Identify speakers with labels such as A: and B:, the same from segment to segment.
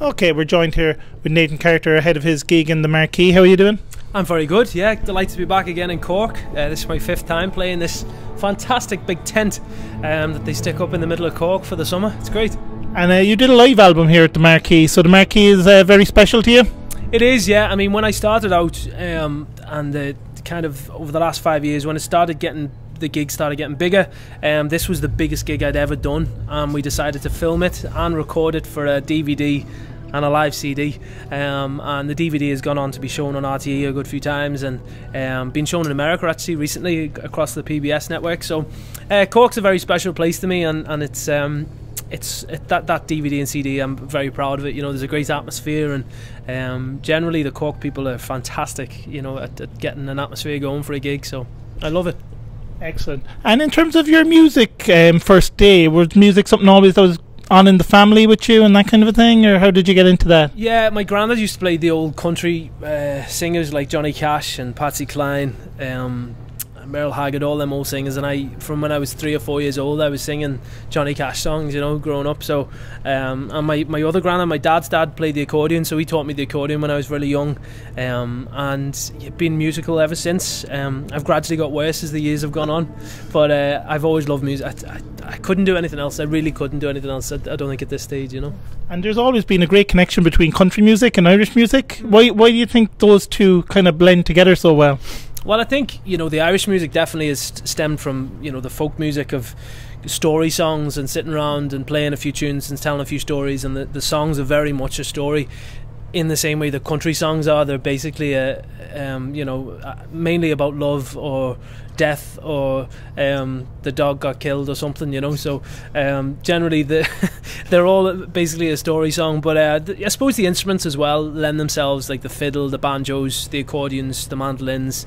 A: Okay, we're joined here with Nathan Carter ahead of his gig in the Marquee. How are you doing?
B: I'm very good, yeah. Delighted to be back again in Cork. Uh, this is my fifth time playing this fantastic big tent um, that they stick up in the middle of Cork for the summer. It's great.
A: And uh, you did a live album here at the Marquee, so the Marquee is uh, very special to you?
B: It is, yeah. I mean, when I started out, um, and uh, kind of over the last five years, when it started getting the gig started getting bigger. Um, this was the biggest gig I'd ever done, and we decided to film it and record it for a DVD and a live CD. Um, and the DVD has gone on to be shown on RTE a good few times and um, been shown in America actually recently across the PBS network. So uh, Cork's a very special place to me, and and it's. Um, it's it, that that DVD and CD. I'm very proud of it. You know, there's a great atmosphere, and um, generally the Cork people are fantastic. You know, at, at getting an atmosphere going for a gig. So I love it.
A: Excellent. And in terms of your music um, first day, was music something always that was on in the family with you and that kind of a thing, or how did you get into that?
B: Yeah, my granddad used to play the old country uh, singers like Johnny Cash and Patsy Cline. Um, Merle Haggard, all them old singers, and I from when I was three or four years old, I was singing Johnny Cash songs, you know, growing up. So, um, and my my other grandma, my dad's dad, played the accordion, so he taught me the accordion when I was really young, um, and been musical ever since. Um, I've gradually got worse as the years have gone on, but uh, I've always loved music. I, I, I, couldn't do anything else. I really couldn't do anything else. I, I don't think at this stage, you know.
A: And there's always been a great connection between country music and Irish music. Why why do you think those two kind of blend together so well?
B: Well, I think you know the Irish music definitely has stemmed from you know the folk music of story songs and sitting around and playing a few tunes and telling a few stories, and the, the songs are very much a story. In the same way the country songs are, they're basically a, um, you know, mainly about love or death or um, the dog got killed or something, you know. So um, generally, the they're all basically a story song. But uh, I suppose the instruments as well lend themselves, like the fiddle, the banjos, the accordions, the mandolins,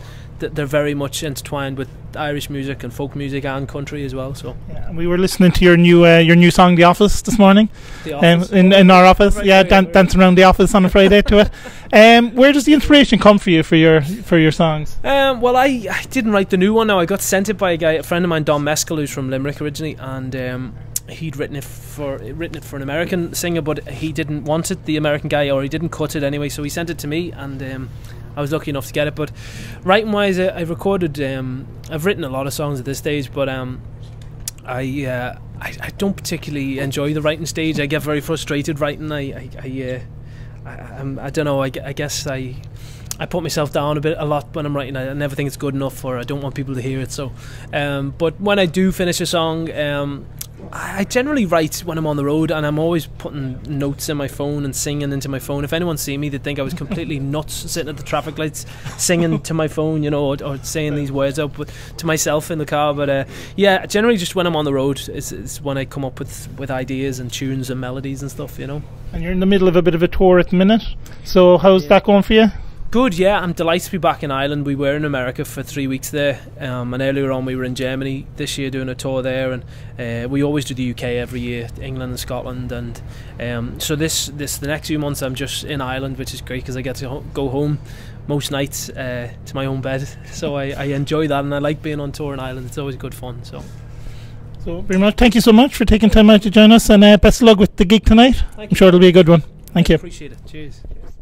B: they're very much intertwined with Irish music and folk music and country as well. So
A: yeah, we were listening to your new uh, your new song, "The Office," this morning.
B: The office.
A: Um, in in our office, right, yeah, dan- dancing around the office on a Friday to it. Um, where does the inspiration come for you for your for your songs?
B: Um, well, I, I didn't write the new one. Now I got sent it by a guy, a friend of mine, Don Mescall, who's from Limerick originally, and. Um, he'd written it for written it for an American singer, but he didn't want it, the American guy, or he didn't cut it anyway. So he sent it to me, and um, I was lucky enough to get it. But writing wise, I, have recorded. Um, I've written a lot of songs at this stage, but um, I, uh, I, I don't particularly enjoy the writing stage. I get very frustrated writing. I I I, uh, I, I don't know. I, I guess I. I put myself down a bit a lot when I'm writing. I never think it's good enough, or I don't want people to hear it. So, um, but when I do finish a song, um, I generally write when I'm on the road, and I'm always putting notes in my phone and singing into my phone. If anyone see me, they'd think I was completely nuts sitting at the traffic lights singing to my phone, you know, or, or saying these words out to myself in the car. But uh, yeah, generally just when I'm on the road is, is when I come up with with ideas and tunes and melodies and stuff, you know.
A: And you're in the middle of a bit of a tour at the minute, so how's yeah. that going for you?
B: Good, yeah. I'm delighted to be back in Ireland. We were in America for three weeks there, um, and earlier on we were in Germany this year doing a tour there. And uh, we always do the UK every year, England and Scotland. And um, so this this the next few months I'm just in Ireland, which is great because I get to ho- go home most nights uh, to my own bed. So I, I enjoy that, and I like being on tour in Ireland. It's always good fun. So.
A: So very much. Thank you so much for taking time out to join us, and uh, best of luck with the gig tonight.
B: Thank
A: I'm sure it'll be a good one. Thank you.
B: Appreciate it. Cheers. Cheers.